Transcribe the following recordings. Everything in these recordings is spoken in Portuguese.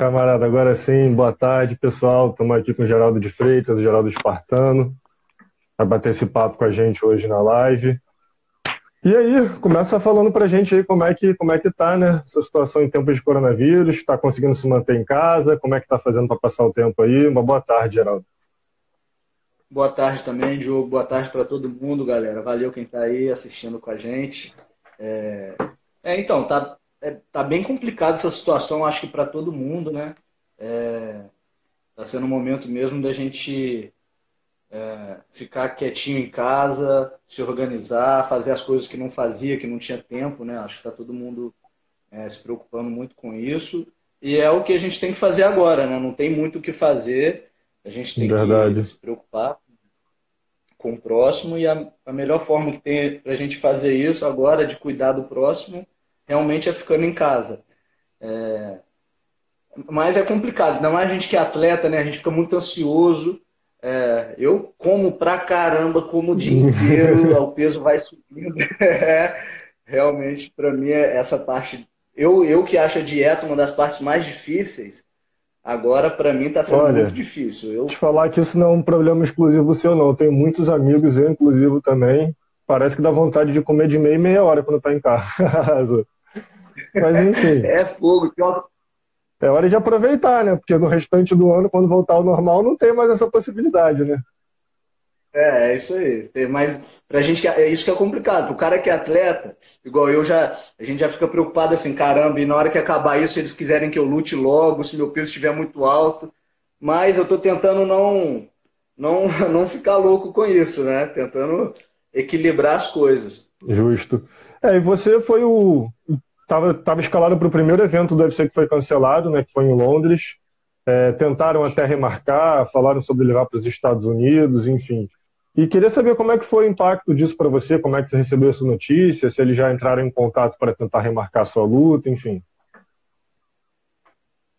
Camarada, agora sim, boa tarde, pessoal. Estamos aqui com o Geraldo de Freitas, o Geraldo Espartano, vai bater esse papo com a gente hoje na live. E aí, começa falando pra gente aí como é que, como é que tá, né? Essa situação em tempos de coronavírus, está conseguindo se manter em casa, como é que tá fazendo para passar o tempo aí? Uma boa tarde, Geraldo. Boa tarde também, Diogo. Boa tarde para todo mundo, galera. Valeu quem tá aí assistindo com a gente. É, é então, tá é, tá bem complicada essa situação, acho que para todo mundo, né? É, tá sendo um momento mesmo da gente é, ficar quietinho em casa, se organizar, fazer as coisas que não fazia, que não tinha tempo, né? Acho que está todo mundo é, se preocupando muito com isso. E é o que a gente tem que fazer agora, né? Não tem muito o que fazer, a gente tem Verdade. que se preocupar com o próximo e a, a melhor forma que tem para a gente fazer isso agora, de cuidar do próximo, realmente é ficando em casa. É... Mas é complicado, ainda mais a gente que é atleta, né? A gente fica muito ansioso. É... Eu como pra caramba, como o dia inteiro, o peso vai subindo. É... Realmente, para mim, é essa parte. Eu, eu que acho a dieta uma das partes mais difíceis, agora para mim está sendo Olha, muito difícil. Eu... Te falar que isso não é um problema exclusivo seu, não. Eu tenho muitos amigos, eu inclusive também. Parece que dá vontade de comer de meia e meia hora quando tá em casa. Mas enfim. É fogo. Pior... É hora de aproveitar, né? Porque no restante do ano, quando voltar ao normal, não tem mais essa possibilidade, né? É, é isso aí. Mas pra gente é isso que é complicado. O cara que é atleta, igual eu já, a gente já fica preocupado assim, caramba, e na hora que acabar isso, eles quiserem que eu lute logo, se meu peso estiver muito alto. Mas eu tô tentando não não não ficar louco com isso, né? Tentando equilibrar as coisas. Justo. É, e você foi o Estava tava escalado para o primeiro evento do UFC que foi cancelado, né, que foi em Londres. É, tentaram até remarcar, falaram sobre levar para os Estados Unidos, enfim. E queria saber como é que foi o impacto disso para você, como é que você recebeu essa notícia, se eles já entraram em contato para tentar remarcar sua luta, enfim.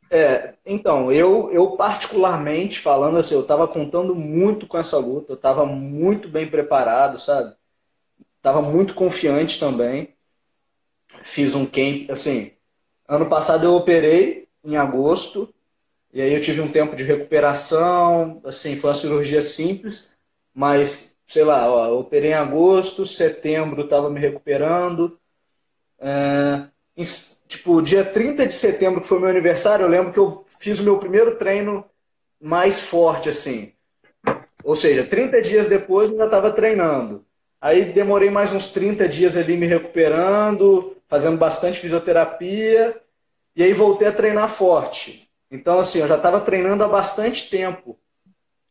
É, então, eu, eu particularmente falando assim, eu estava contando muito com essa luta, eu estava muito bem preparado, sabe? Estava muito confiante também fiz um camp, assim, ano passado eu operei em agosto, e aí eu tive um tempo de recuperação, assim, foi uma cirurgia simples, mas, sei lá, ó, eu operei em agosto, setembro estava me recuperando, é, em, tipo, dia 30 de setembro, que foi meu aniversário, eu lembro que eu fiz o meu primeiro treino mais forte, assim, ou seja, 30 dias depois eu já estava treinando. Aí demorei mais uns 30 dias ali me recuperando, fazendo bastante fisioterapia, e aí voltei a treinar forte. Então, assim, eu já estava treinando há bastante tempo,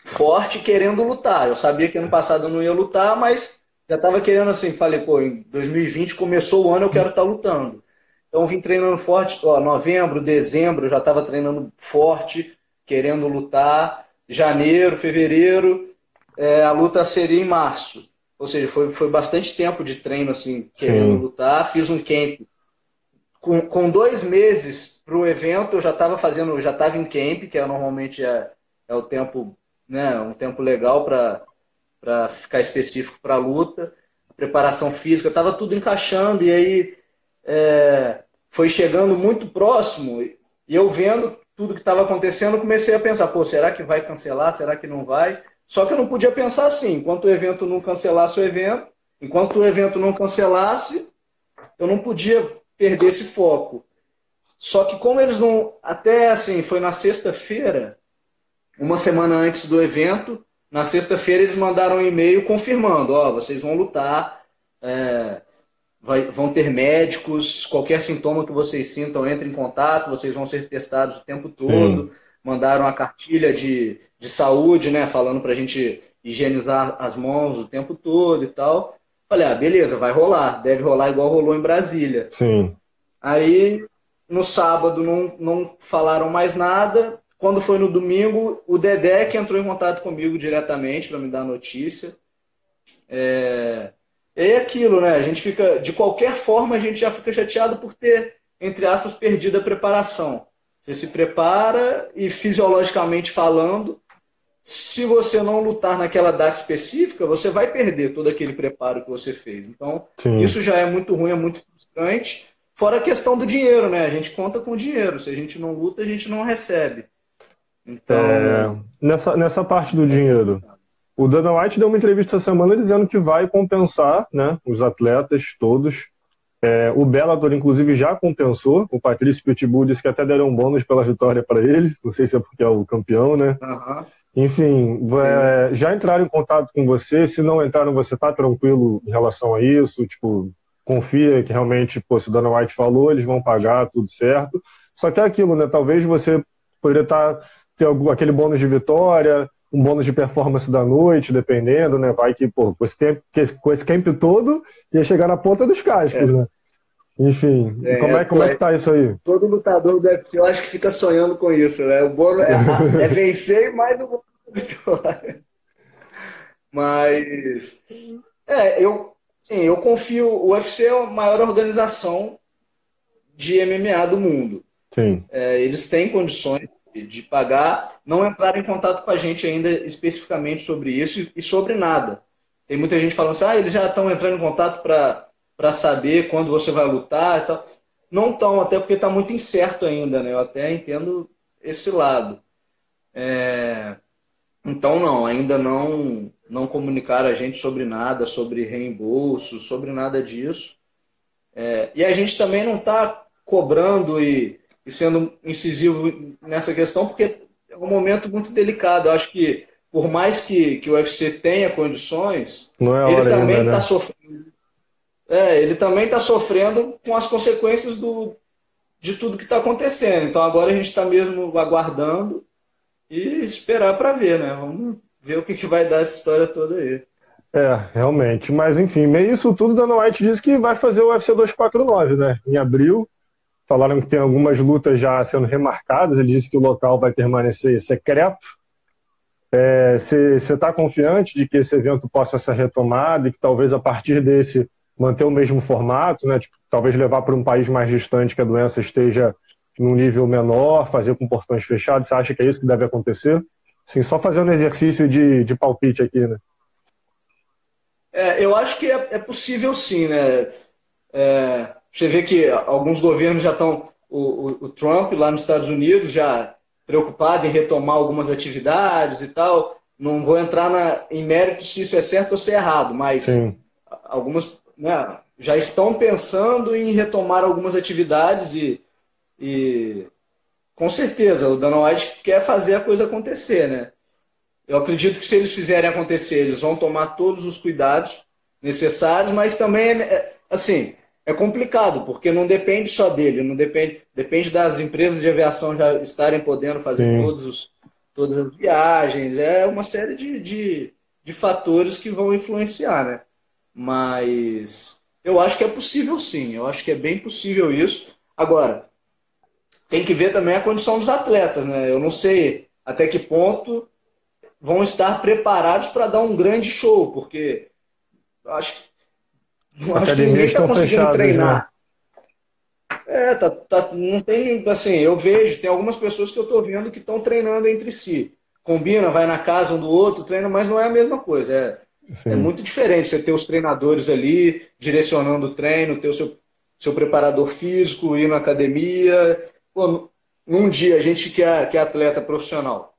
forte, querendo lutar. Eu sabia que ano passado eu não ia lutar, mas já estava querendo, assim, falei, pô, em 2020 começou o ano, eu quero estar tá lutando. Então, vim treinando forte, ó, novembro, dezembro, já estava treinando forte, querendo lutar. Janeiro, fevereiro, é, a luta seria em março. Ou seja, foi, foi bastante tempo de treino, assim, querendo Sim. lutar. Fiz um camp. Com, com dois meses para o evento, eu já estava fazendo, já estava em camp, que é, normalmente é, é o tempo, né, um tempo legal para ficar específico para a luta. A preparação física, estava tudo encaixando, e aí é, foi chegando muito próximo, e eu vendo tudo que estava acontecendo, comecei a pensar, pô, será que vai cancelar? Será que não vai? Só que eu não podia pensar assim, enquanto o evento não cancelasse o evento, enquanto o evento não cancelasse, eu não podia perder esse foco. Só que como eles não, até assim, foi na sexta-feira, uma semana antes do evento, na sexta-feira eles mandaram um e-mail confirmando, ó, oh, vocês vão lutar, é, vai, vão ter médicos, qualquer sintoma que vocês sintam, entre em contato, vocês vão ser testados o tempo todo. Sim mandaram a cartilha de, de saúde, né? Falando para a gente higienizar as mãos o tempo todo e tal. Falei, ah, beleza, vai rolar. Deve rolar igual rolou em Brasília. Sim. Aí, no sábado, não, não falaram mais nada. Quando foi no domingo, o Dedé que entrou em contato comigo diretamente para me dar a notícia. É... é aquilo, né? A gente fica, de qualquer forma, a gente já fica chateado por ter, entre aspas, perdido a preparação. Você se prepara e fisiologicamente falando, se você não lutar naquela data específica, você vai perder todo aquele preparo que você fez. Então, Sim. isso já é muito ruim, é muito frustrante. Fora a questão do dinheiro, né? A gente conta com dinheiro. Se a gente não luta, a gente não recebe. Então. É, nessa, nessa parte do dinheiro, o Dana White deu uma entrevista essa semana dizendo que vai compensar né, os atletas todos. É, o Bellator, inclusive, já compensou. O Patrício Pitbull disse que até deram um bônus pela vitória para ele. Não sei se é porque é o campeão, né? Uhum. Enfim, é, já entraram em contato com você? Se não entraram, você está tranquilo em relação a isso? Tipo, confia que realmente, pô, se o Dana White falou, eles vão pagar, tudo certo. Só que é aquilo, né? Talvez você poderia estar tá, ter algum, aquele bônus de vitória, um bônus de performance da noite, dependendo, né? Vai que, pô, com esse, tempo, com esse camp todo, ia chegar na ponta dos cascos, é. né? Enfim, é, como, é, como é que tá isso aí? Todo lutador do UFC, eu acho que fica sonhando com isso, né? O bônus é, é vencer mais o bônus da vitória. Mas, é, eu, sim, eu confio, o UFC é a maior organização de MMA do mundo. Sim. É, eles têm condições de pagar, não entraram em contato com a gente ainda especificamente sobre isso e sobre nada. Tem muita gente falando assim, ah, eles já estão entrando em contato para saber quando você vai lutar e tal. Não estão, até porque está muito incerto ainda, né? Eu até entendo esse lado. É... Então, não, ainda não, não comunicaram a gente sobre nada, sobre reembolso, sobre nada disso. É... E a gente também não está cobrando e e sendo incisivo nessa questão, porque é um momento muito delicado. Eu acho que, por mais que, que o UFC tenha condições, é ele também está né? Tá sofrendo. É, ele também está sofrendo com as consequências do, de tudo que está acontecendo. Então agora a gente está mesmo aguardando e esperar para ver, né? Vamos ver o que, que vai dar essa história toda aí. É, realmente. Mas enfim, meio isso tudo, Dana White disse que vai fazer o UFC 249, né? Em abril. Falaram que tem algumas lutas já sendo remarcadas. Ele disse que o local vai permanecer secreto. Você é, está confiante de que esse evento possa ser retomado e que talvez a partir desse manter o mesmo formato, né? Tipo, talvez levar para um país mais distante que a doença esteja num nível menor, fazer com portões fechados. Você acha que é isso que deve acontecer? Sim, só fazendo um exercício de, de palpite aqui, né? É, eu acho que é, é possível sim, né? É, você vê que alguns governos já estão. O, o, o, Trump, lá nos Estados Unidos, já preocupado em retomar algumas atividades e tal. Não vou entrar na, em mérito se isso é certo ou se é errado, mas Sim. algumas né, já estão pensando em retomar algumas atividades e, e com certeza o Dana White quer fazer a coisa acontecer, né? Eu acredito que se eles fizerem acontecer, eles vão tomar todos os cuidados necessários, mas também, é, assim, é complicado, porque não depende só dele, não depende, depende das empresas de aviação já estarem podendo fazer todos os, todas as viagens, é uma série de, de, de fatores que vão influenciar, né? Mas eu acho que é possível sim, eu acho que é bem possível isso. Agora, tem que ver também a condição dos atletas, né? Eu não sei até que ponto vão estar preparados para dar um grande show, porque acho que não acho que ninguém está conseguindo fechadas, treinar. Né? É, tá, tá, não tem, assim, eu vejo, tem algumas pessoas que eu estou vendo que estão treinando entre si. Combina, vai na casa um do outro, treina, mas não é a mesma coisa. É, é muito diferente você ter os treinadores ali direcionando o treino, ter o seu, seu preparador físico, ir na academia. Pô, num dia, a gente que é, que é atleta profissional,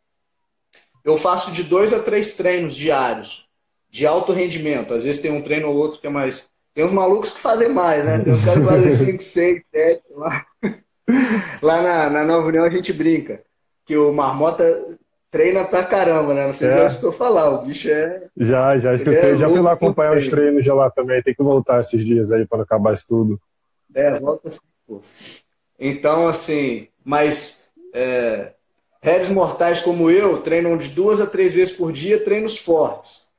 eu faço de dois a três treinos diários de alto rendimento. Às vezes tem um treino ou outro que é mais tem uns malucos que fazem mais, né? Tem uns caras que fazem 5, 6, 7 lá. Lá na, na Nova União a gente brinca. Que o Marmota treina pra caramba, né? Não sei é. se eu falar. O bicho é. Já, já. Acho que eu é já fui lá acompanhar os treinos de lá também. Tem que voltar esses dias aí para acabar isso tudo. É, volta assim, pô. Então, assim, mas. É, Réis mortais como eu treinam de duas a três vezes por dia, treinos fortes.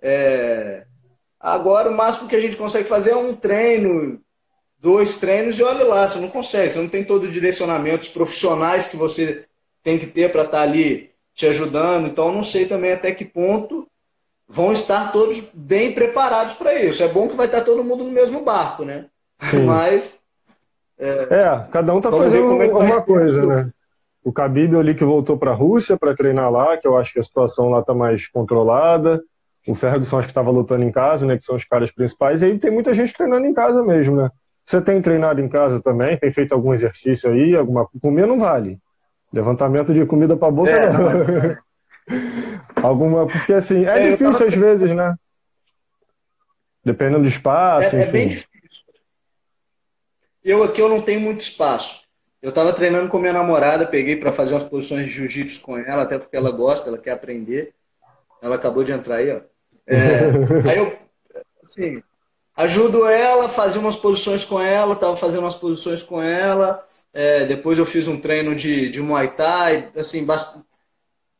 É, Agora, o máximo que a gente consegue fazer é um treino, dois treinos e olha lá, você não consegue, você não tem todo o direcionamento, os profissionais que você tem que ter para estar tá ali te ajudando. Então, não sei também até que ponto vão estar todos bem preparados para isso. É bom que vai estar todo mundo no mesmo barco, né? Sim. Mas. É, é, cada um está fazendo é uma coisa, né? O Khabib ali que voltou para a Rússia para treinar lá, que eu acho que a situação lá está mais controlada o Ferguson acho que estava lutando em casa, né? Que são os caras principais. E aí tem muita gente treinando em casa mesmo, né? Você tem treinado em casa também? Tem feito algum exercício aí? Alguma comer não vale. Levantamento de comida para boca é, não. não. alguma porque assim é, é difícil tava... às vezes, né? Dependendo do espaço. É, é bem difícil. Eu aqui eu não tenho muito espaço. Eu estava treinando com minha namorada, peguei para fazer umas posições de jiu-jitsu com ela, até porque ela gosta, ela quer aprender. Ela acabou de entrar aí, ó. É, aí eu, assim, ajudo ela, fazia umas posições com ela, estava fazendo umas posições com ela. É, depois eu fiz um treino de, de Muay Thai, assim,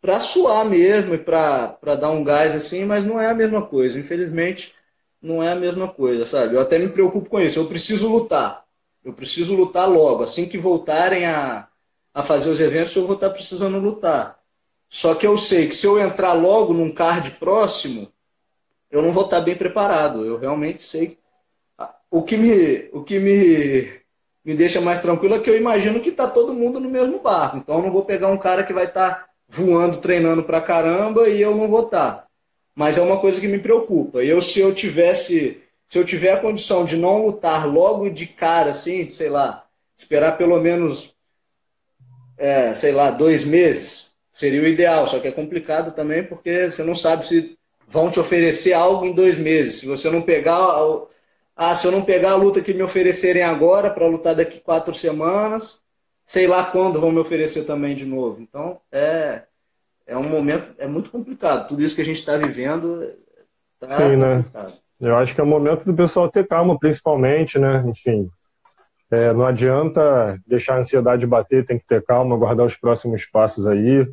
para suar mesmo e para dar um gás assim, mas não é a mesma coisa. Infelizmente, não é a mesma coisa, sabe? Eu até me preocupo com isso. Eu preciso lutar. Eu preciso lutar logo. Assim que voltarem a, a fazer os eventos, eu vou estar precisando lutar. Só que eu sei que se eu entrar logo num card próximo, eu não vou estar bem preparado. Eu realmente sei. O que me, o que me, me deixa mais tranquilo é que eu imagino que está todo mundo no mesmo barco. Então eu não vou pegar um cara que vai estar tá voando, treinando pra caramba e eu não vou estar. Tá. Mas é uma coisa que me preocupa. Eu, se eu tivesse, se eu tiver a condição de não lutar logo de cara, assim, sei lá, esperar pelo menos, é, sei lá, dois meses, seria o ideal. Só que é complicado também porque você não sabe se vão te oferecer algo em dois meses. Se você não pegar. Ah, se eu não pegar a luta que me oferecerem agora para lutar daqui quatro semanas, sei lá quando vão me oferecer também de novo. Então, é, é um momento, é muito complicado. Tudo isso que a gente está vivendo tá Sim, né? Eu acho que é o momento do pessoal ter calma, principalmente, né? Enfim, é, não adianta deixar a ansiedade bater, tem que ter calma, guardar os próximos passos aí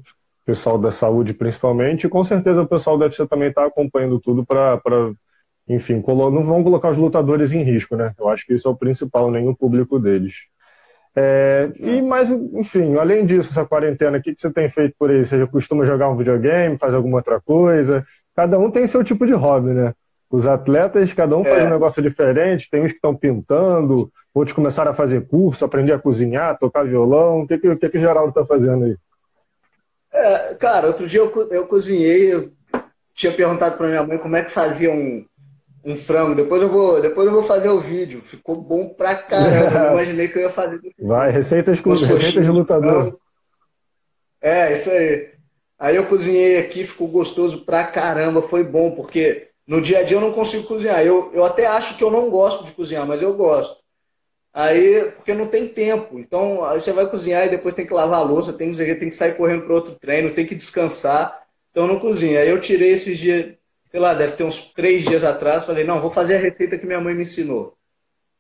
pessoal da saúde principalmente, e com certeza o pessoal deve ser também estar tá acompanhando tudo para, enfim, não vão colocar os lutadores em risco, né? Eu acho que isso é o principal, nem o público deles. É, e mais, enfim, além disso, essa quarentena, o que, que você tem feito por aí? Você costuma jogar um videogame, faz alguma outra coisa? Cada um tem seu tipo de hobby, né? Os atletas, cada um faz é. um negócio diferente, tem uns que estão pintando, outros começaram a fazer curso, aprender a cozinhar, tocar violão. O que, que, que, que o Geraldo está fazendo aí? É, cara, outro dia eu, eu cozinhei, eu tinha perguntado para minha mãe como é que fazia um, um frango. Depois eu vou, depois eu vou fazer o vídeo. Ficou bom pra caramba. Eu imaginei que eu ia fazer. Vai, receitas com receitas de lutador. É, isso aí. Aí eu cozinhei aqui, ficou gostoso pra caramba, foi bom, porque no dia a dia eu não consigo cozinhar. Eu, eu até acho que eu não gosto de cozinhar, mas eu gosto. Aí, porque não tem tempo. Então, você vai cozinhar e depois tem que lavar a louça, tem que, tem que sair correndo para outro treino, tem que descansar. Então, não cozinha. Aí eu tirei esses dias, sei lá, deve ter uns três dias atrás, falei, não, vou fazer a receita que minha mãe me ensinou.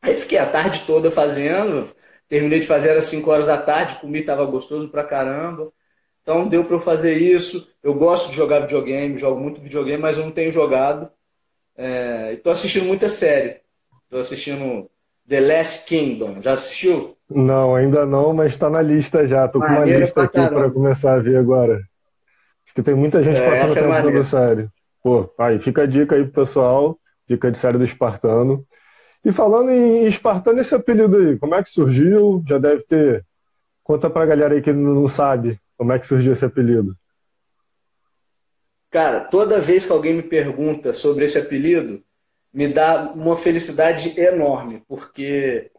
Aí fiquei a tarde toda fazendo, terminei de fazer às 5 horas da tarde, comi, tava gostoso pra caramba. Então, deu para eu fazer isso. Eu gosto de jogar videogame, jogo muito videogame, mas eu não tenho jogado. É, e assistindo muita série. Estou assistindo The Last Kingdom. Já assistiu? Não, ainda não, mas está na lista já. Tô com uma lista aqui para começar a ver agora. Acho que tem muita gente é, passando tempo é série. Pô, aí fica a dica aí pro pessoal, dica de série do Espartano. E falando em Espartano, esse apelido aí, como é que surgiu? Já deve ter. Conta pra galera aí que não sabe como é que surgiu esse apelido. Cara, toda vez que alguém me pergunta sobre esse apelido, me dá uma felicidade enorme, porque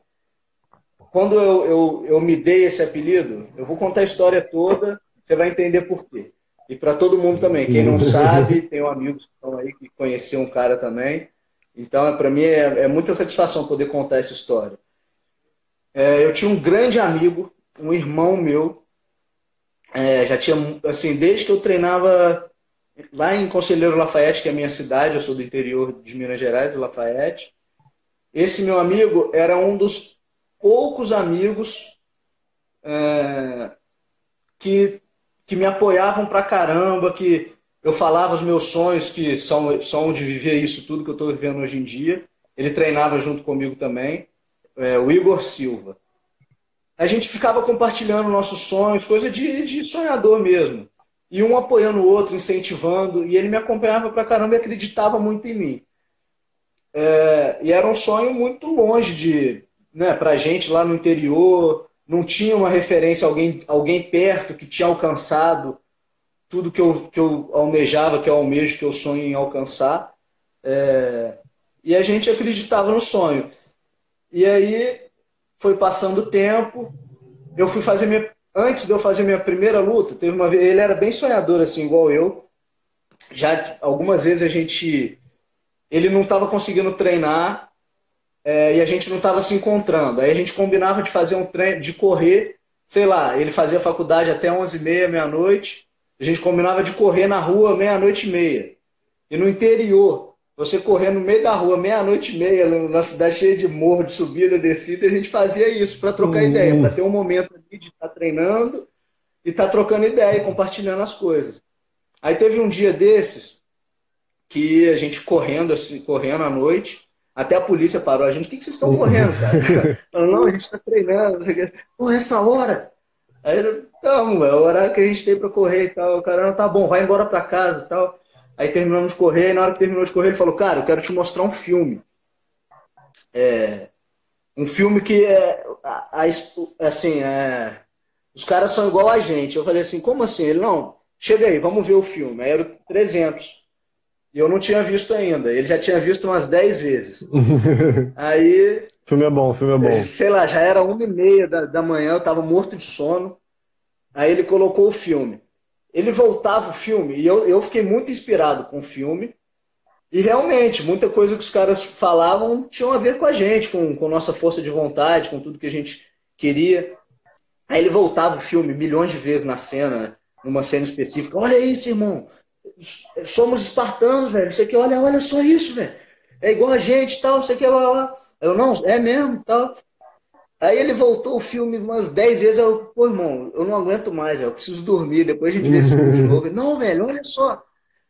quando eu, eu, eu me dei esse apelido, eu vou contar a história toda, você vai entender por quê. E para todo mundo também. Quem não sabe, tem um amigo que estão aí que conheceu um cara também. Então, para mim, é, é, muita satisfação poder contar essa história. É, eu tinha um grande amigo, um irmão meu, é, já tinha, assim, desde que eu treinava lá em Conselheiro Lafayette, que é a minha cidade, eu sou do interior de Minas Gerais, Lafayette. Esse meu amigo era um dos poucos amigos é, que, que me apoiavam pra caramba, que eu falava os meus sonhos, que são, são de viver isso tudo que eu estou vivendo hoje em dia. Ele treinava junto comigo também, é, o Igor Silva. A gente ficava compartilhando nossos sonhos, coisa de, de sonhador mesmo e um apoiando o outro, incentivando, e ele me acompanhava pra caramba e acreditava muito em mim. É, e era um sonho muito longe de, né, pra gente lá no interior, não tinha uma referência, alguém, alguém perto que tinha alcançado tudo que eu, que eu almejava, que eu almejo, que eu sonho em alcançar. É, e a gente acreditava no sonho. E aí foi passando o tempo, eu fui fazer minha. Antes de eu fazer minha primeira luta, teve uma. Ele era bem sonhador, assim, igual eu. Já algumas vezes a gente. Ele não estava conseguindo treinar é, e a gente não estava se encontrando. Aí a gente combinava de fazer um treino, de correr, sei lá, ele fazia faculdade até 11h30, meia-noite. A gente combinava de correr na rua meia-noite e meia. E no interior, você correr no meio da rua, meia-noite e meia, na cidade cheia de morro, de subida, descida, a gente fazia isso para trocar uhum. ideia, para ter um momento ali de estar tá treinando e estar tá trocando ideia e compartilhando as coisas. Aí teve um dia desses que a gente correndo assim, correndo à noite, até a polícia parou a gente, o que, que vocês estão uhum. correndo, cara? Não, a gente está treinando. Pô, essa hora? Aí, não, é o horário que a gente tem para correr e tal. O cara, não, tá bom, vai embora para casa e tal. Aí terminamos de correr, e na hora que terminou de correr, ele falou, cara, eu quero te mostrar um filme. É, um filme que é, a, a, assim, é, os caras são igual a gente. Eu falei assim, como assim? Ele, não, chega aí, vamos ver o filme. Aí era 300. E eu não tinha visto ainda. Ele já tinha visto umas 10 vezes. aí... O filme é bom, o filme é bom. Sei lá, já era uma e meia da, da manhã, eu tava morto de sono. Aí ele colocou o filme ele voltava o filme, e eu, eu fiquei muito inspirado com o filme. E realmente, muita coisa que os caras falavam tinham a ver com a gente, com, com nossa força de vontade, com tudo que a gente queria. Aí ele voltava o filme milhões de vezes na cena, numa cena específica. Olha isso, irmão. Somos espartanos, velho. Isso aqui, olha, olha só isso, velho. É igual a gente tal, isso aqui, blá, blá. Eu não, é mesmo, tal. Aí ele voltou o filme umas 10 vezes. Eu, pô, irmão, eu não aguento mais, eu preciso dormir. Depois a gente vê esse filme de novo. Não, velho, olha só.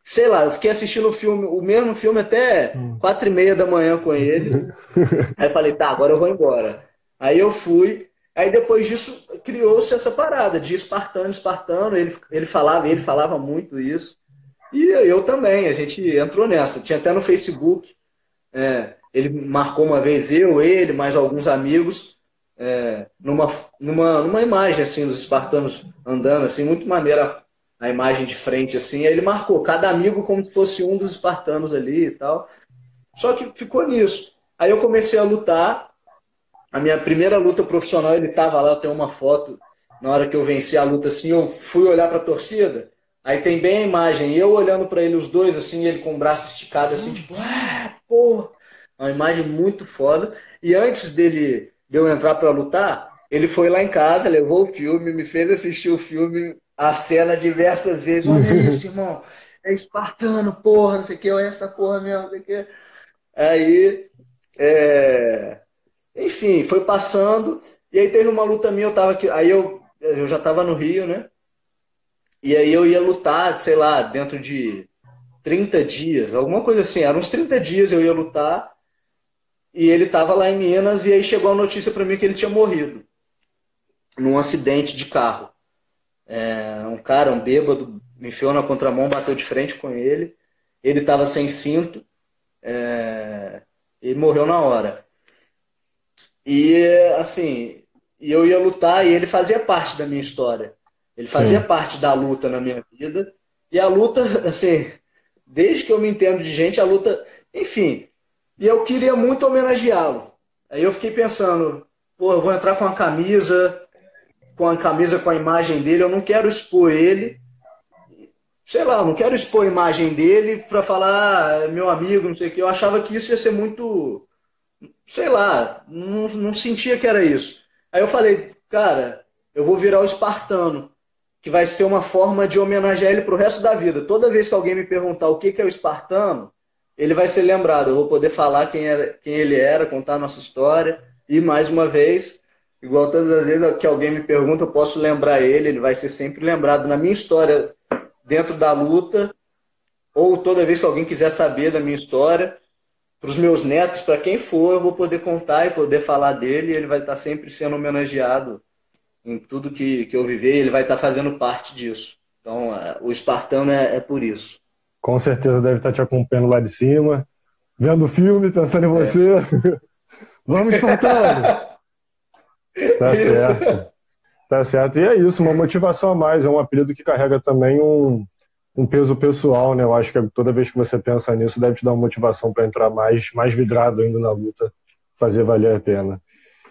Sei lá, eu fiquei assistindo o filme, o mesmo filme até quatro e meia da manhã com ele. Aí falei, tá, agora eu vou embora. Aí eu fui. Aí depois disso criou-se essa parada de espartano, espartano. Ele, ele falava, ele falava muito isso. E eu também, a gente entrou nessa. Tinha até no Facebook. É, ele marcou uma vez eu, ele, mais alguns amigos é, numa, numa, numa imagem assim dos espartanos andando assim muito maneira a imagem de frente assim aí ele marcou cada amigo como se fosse um dos espartanos ali e tal. Só que ficou nisso. Aí eu comecei a lutar. A minha primeira luta profissional ele tava lá eu tenho uma foto. Na hora que eu venci a luta assim eu fui olhar para a torcida. Aí tem bem a imagem eu olhando para ele os dois assim ele com o braço esticado assim tipo ah, porra! Uma imagem muito foda. E antes dele de eu entrar para lutar, ele foi lá em casa, levou o filme, me fez assistir o filme, a cena diversas vezes. Olha isso, irmão. É espartano, porra, não sei o que, olha essa porra mesmo, não sei o que. Aí, é... enfim, foi passando. E aí teve uma luta minha, eu tava aqui, aí eu, eu já tava no Rio, né? E aí eu ia lutar, sei lá, dentro de 30 dias, alguma coisa assim, eram uns 30 dias eu ia lutar. E ele estava lá em Minas e aí chegou a notícia para mim que ele tinha morrido num acidente de carro. É, um cara, um bêbado, me enfiou na contramão, bateu de frente com ele. Ele estava sem cinto é, e morreu na hora. E assim, eu ia lutar e ele fazia parte da minha história. Ele fazia Sim. parte da luta na minha vida. E a luta, assim, desde que eu me entendo de gente, a luta, enfim, e eu queria muito homenageá-lo. Aí eu fiquei pensando, pô, eu vou entrar com a camisa, com a camisa com a imagem dele, eu não quero expor ele. Sei lá, não quero expor a imagem dele para falar, ah, é meu amigo, não sei o que. Eu achava que isso ia ser muito. Sei lá, não, não sentia que era isso. Aí eu falei, cara, eu vou virar o espartano, que vai ser uma forma de homenagear ele pro resto da vida. Toda vez que alguém me perguntar o que é o espartano, ele vai ser lembrado. Eu vou poder falar quem, era, quem ele era, contar a nossa história. E mais uma vez, igual todas as vezes que alguém me pergunta, eu posso lembrar ele, ele vai ser sempre lembrado na minha história dentro da luta, ou toda vez que alguém quiser saber da minha história, para os meus netos, para quem for, eu vou poder contar e poder falar dele, e ele vai estar sempre sendo homenageado em tudo que, que eu viver, ele vai estar fazendo parte disso. Então, é, o espartano é, é por isso com certeza deve estar te acompanhando lá de cima, vendo o filme, pensando em é. você. É. Vamos, Espartano! tá isso. certo. Tá certo. E é isso, uma motivação a mais. É um apelido que carrega também um, um peso pessoal, né? Eu acho que toda vez que você pensa nisso, deve te dar uma motivação para entrar mais, mais vidrado ainda na luta fazer valer a pena.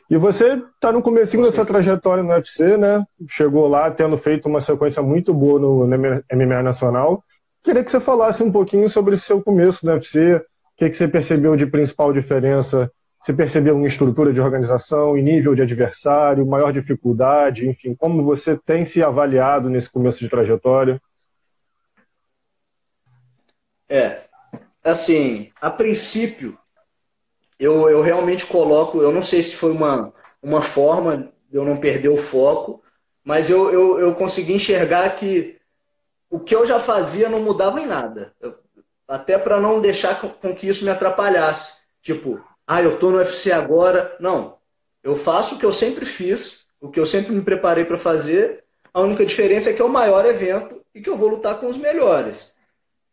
E você está no começo da sua trajetória no UFC, né? Chegou lá tendo feito uma sequência muito boa no MMA Nacional. Queria que você falasse um pouquinho sobre o seu começo no UFC, o que, que você percebeu de principal diferença você percebeu em estrutura de organização, em nível de adversário, maior dificuldade, enfim, como você tem se avaliado nesse começo de trajetória? É, assim, a princípio, eu, eu realmente coloco, eu não sei se foi uma, uma forma de eu não perder o foco, mas eu, eu, eu consegui enxergar que o que eu já fazia não mudava em nada. Eu, até para não deixar com, com que isso me atrapalhasse. Tipo, ah, eu estou no UFC agora. Não. Eu faço o que eu sempre fiz, o que eu sempre me preparei para fazer. A única diferença é que é o maior evento e que eu vou lutar com os melhores.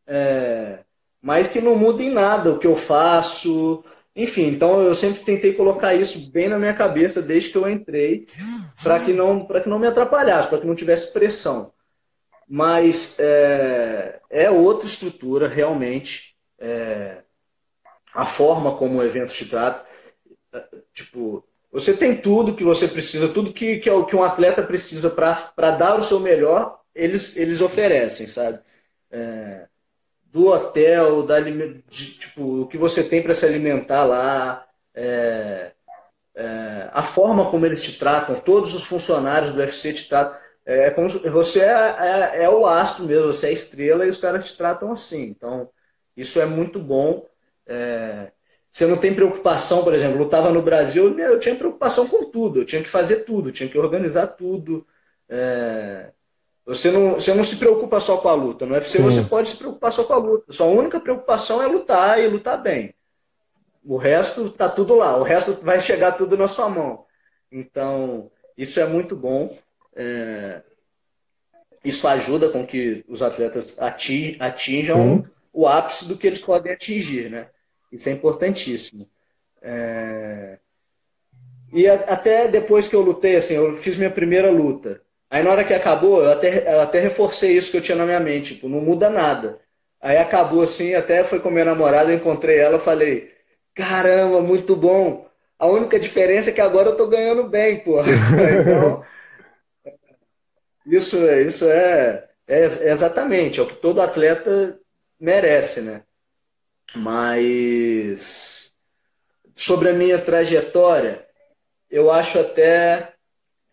É... Mas que não muda em nada o que eu faço. Enfim, então eu sempre tentei colocar isso bem na minha cabeça desde que eu entrei, para que não que não me atrapalhasse, para que não tivesse pressão. Mas é, é outra estrutura realmente. É, a forma como o evento te trata. Tipo, você tem tudo que você precisa, tudo que, que, é que um atleta precisa para dar o seu melhor, eles, eles oferecem, sabe? É, do hotel, da, de, tipo, o que você tem para se alimentar lá, é, é, a forma como eles te tratam, todos os funcionários do UFC te tratam. É, como, você é, é, é o astro mesmo, você é a estrela e os caras te tratam assim. Então, isso é muito bom. É, você não tem preocupação, por exemplo, eu estava no Brasil, eu tinha preocupação com tudo, eu tinha que fazer tudo, tinha que organizar tudo. É, você, não, você não se preocupa só com a luta. No UFC Sim. você pode se preocupar só com a luta. Sua única preocupação é lutar e lutar bem. O resto tá tudo lá, o resto vai chegar tudo na sua mão. Então, isso é muito bom. É, isso ajuda com que os atletas atinjam o ápice do que eles podem atingir, né? Isso é importantíssimo. É... E a, até depois que eu lutei, assim, eu fiz minha primeira luta. Aí na hora que acabou, eu até, eu até reforcei isso que eu tinha na minha mente, tipo, não muda nada. Aí acabou assim, até foi com minha namorada, encontrei ela, falei, caramba, muito bom. A única diferença é que agora eu tô ganhando bem, pô. Então, isso, isso é, é, é exatamente, é o que todo atleta merece, né? Mas sobre a minha trajetória, eu acho até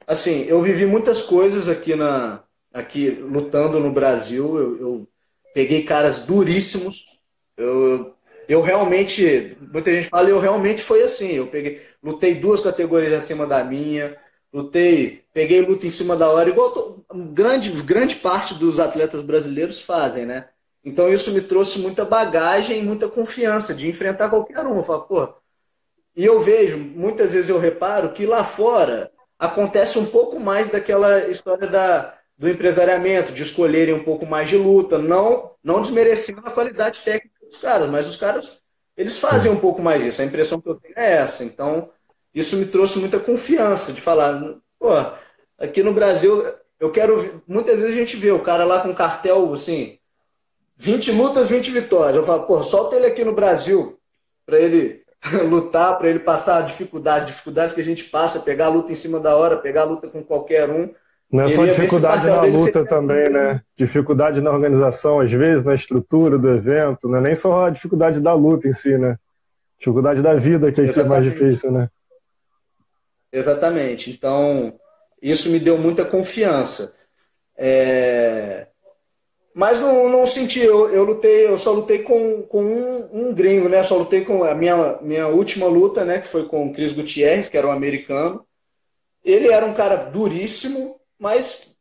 assim, eu vivi muitas coisas aqui na aqui lutando no Brasil. Eu, eu peguei caras duríssimos. Eu, eu realmente, muita gente fala, eu realmente foi assim. Eu peguei, lutei duas categorias acima da minha, lutei, peguei luta em cima da hora, igual grande, grande parte dos atletas brasileiros fazem, né? Então isso me trouxe muita bagagem muita confiança de enfrentar qualquer um. Eu falo, pô. E eu vejo, muitas vezes eu reparo que lá fora acontece um pouco mais daquela história da, do empresariamento, de escolherem um pouco mais de luta, não, não desmerecendo a qualidade técnica dos caras, mas os caras eles fazem um pouco mais isso. A impressão que eu tenho é essa. Então, isso me trouxe muita confiança de falar, pô, aqui no Brasil, eu quero. Muitas vezes a gente vê o cara lá com cartel assim, 20 lutas, 20 vitórias. Eu falo, pô, solta ele aqui no Brasil para ele lutar, para ele passar a dificuldade, dificuldades que a gente passa, pegar a luta em cima da hora, pegar a luta com qualquer um. Não é só dificuldade na luta também, né? Dificuldade na organização, às vezes, na estrutura do evento, não é nem só a dificuldade da luta em si, né? Dificuldade da vida que é mais difícil, né? Exatamente. Então, isso me deu muita confiança. É... Mas não, não senti, eu, eu lutei, eu só lutei com, com um, um, gringo, né? Só lutei com a minha, minha última luta, né? Que foi com o Chris Gutierrez, que era um americano. Ele era um cara duríssimo, mas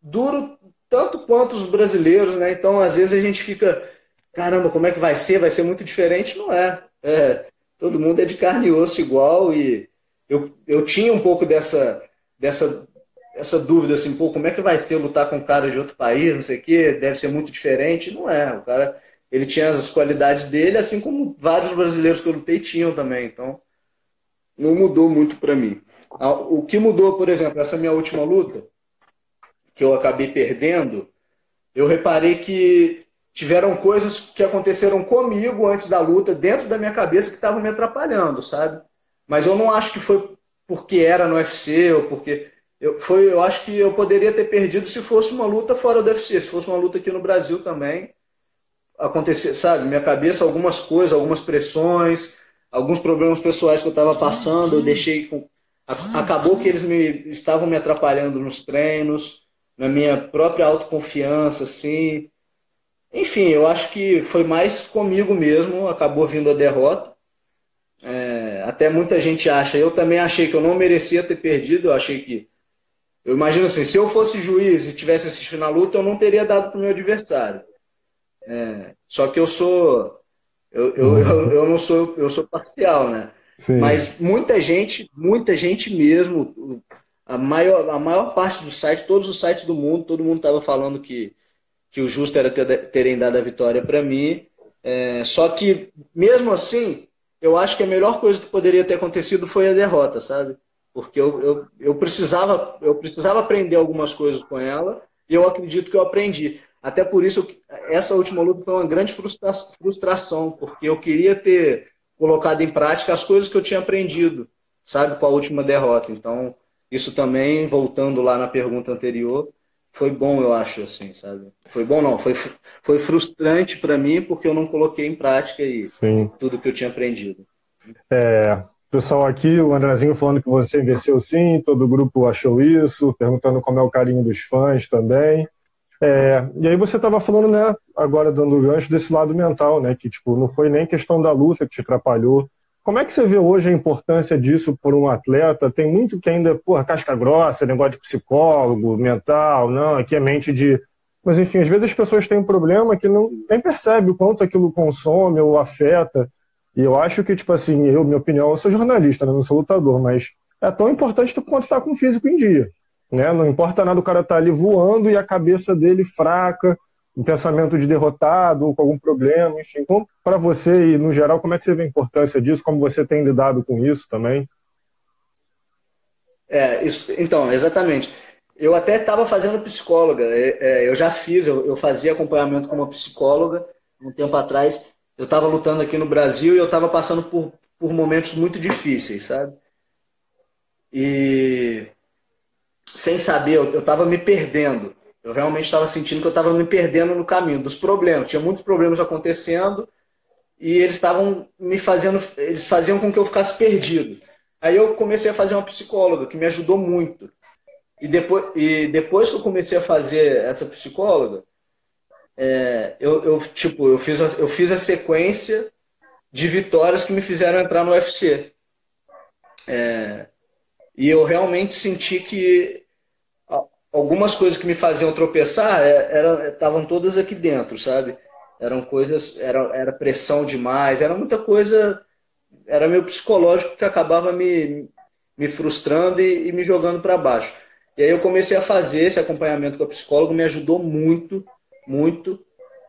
duro tanto quanto os brasileiros, né? Então, às vezes a gente fica, caramba, como é que vai ser? Vai ser muito diferente? Não é. é todo mundo é de carne e osso igual e eu, eu tinha um pouco dessa, dessa essa dúvida assim, pô, como é que vai ser lutar com um cara de outro país, não sei o quê, deve ser muito diferente. Não é, o cara, ele tinha as qualidades dele, assim como vários brasileiros que eu lutei tinham também, então não mudou muito para mim. O que mudou, por exemplo, essa minha última luta, que eu acabei perdendo, eu reparei que tiveram coisas que aconteceram comigo antes da luta, dentro da minha cabeça, que estavam me atrapalhando, sabe? Mas eu não acho que foi porque era no UFC ou porque. Eu, foi, eu acho que eu poderia ter perdido se fosse uma luta fora do UFC, se fosse uma luta aqui no Brasil também. Acontecer, sabe? Minha cabeça, algumas coisas, algumas pressões, alguns problemas pessoais que eu estava passando, eu deixei. Com, acabou que eles me estavam me atrapalhando nos treinos, na minha própria autoconfiança, assim. Enfim, eu acho que foi mais comigo mesmo, acabou vindo a derrota. É, até muita gente acha, eu também achei que eu não merecia ter perdido, eu achei que. Eu imagino assim, se eu fosse juiz e tivesse assistido a luta, eu não teria dado para o meu adversário. É, só que eu sou. Eu, eu, eu, eu, não sou, eu sou parcial, né? Sim. Mas muita gente, muita gente mesmo, a maior, a maior parte dos sites, todos os sites do mundo, todo mundo estava falando que que o justo era ter, terem dado a vitória para mim. É, só que, mesmo assim, eu acho que a melhor coisa que poderia ter acontecido foi a derrota, sabe? Porque eu, eu, eu, precisava, eu precisava aprender algumas coisas com ela e eu acredito que eu aprendi. Até por isso, essa última luta foi uma grande frustra frustração, porque eu queria ter colocado em prática as coisas que eu tinha aprendido, sabe, com a última derrota. Então, isso também, voltando lá na pergunta anterior, foi bom, eu acho, assim, sabe? Foi bom não, foi, foi frustrante para mim porque eu não coloquei em prática sim. tudo que eu tinha aprendido. É, pessoal aqui, o Andrezinho falando que você venceu sim, todo o grupo achou isso, perguntando como é o carinho dos fãs também. É, e aí você estava falando, né, agora dando gancho desse lado mental, né, que tipo, não foi nem questão da luta que te atrapalhou, como é que você vê hoje a importância disso por um atleta? Tem muito que ainda, porra, casca grossa, negócio de psicólogo, mental, não, aqui é mente de. Mas, enfim, às vezes as pessoas têm um problema que não nem percebe o quanto aquilo consome ou afeta. E eu acho que, tipo assim, eu, minha opinião, eu sou jornalista, né? não sou lutador, mas é tão importante quanto estar tá com o físico em dia. Né? Não importa nada o cara estar tá ali voando e a cabeça dele fraca, um pensamento de derrotado ou com algum problema, enfim. Para você e no geral, como é que você vê a importância disso? Como você tem lidado com isso também? É, isso, então, exatamente. Eu até estava fazendo psicóloga. É, é, eu já fiz, eu, eu, fazia acompanhamento com uma psicóloga um tempo atrás. Eu estava lutando aqui no Brasil e eu estava passando por, por momentos muito difíceis, sabe? E sem saber, eu estava me perdendo. Eu realmente estava sentindo que eu estava me perdendo no caminho dos problemas. Tinha muitos problemas acontecendo e eles estavam me fazendo, eles faziam com que eu ficasse perdido. Aí eu comecei a fazer uma psicóloga que me ajudou muito. E depois, e depois que eu comecei a fazer essa psicóloga, é, eu, eu, tipo, eu fiz, a, eu fiz a sequência de vitórias que me fizeram entrar no UFC. É, e eu realmente senti que algumas coisas que me faziam tropeçar é, estavam todas aqui dentro, sabe? Eram coisas, era, era pressão demais, era muita coisa, era meu psicológico que acabava me, me frustrando e, e me jogando para baixo. E aí eu comecei a fazer esse acompanhamento com a psicóloga, me ajudou muito, muito.